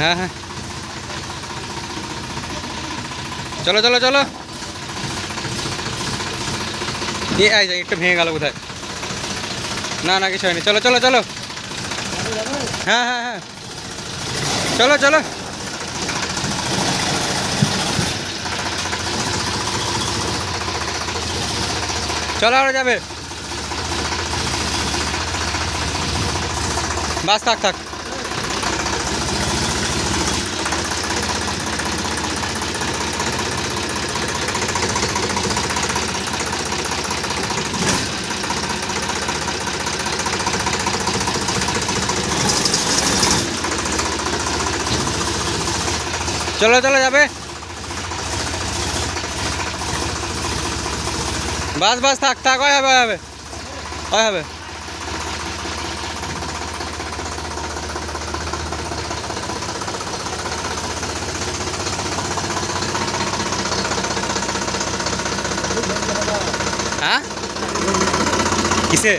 हाँ, हाँ। चलो चलो चलो। ये आ जाए, एक भेंगे गल बोधाय ना ना, किस चलो चलो चलो। हाँ हाँ हाँ। चलो चलो। चलो आ जा बस थक थक চলো চলো যাবে বাস বাস থাক থাক হয় হবে হবে হয় হবে হ্যাঁ কিসে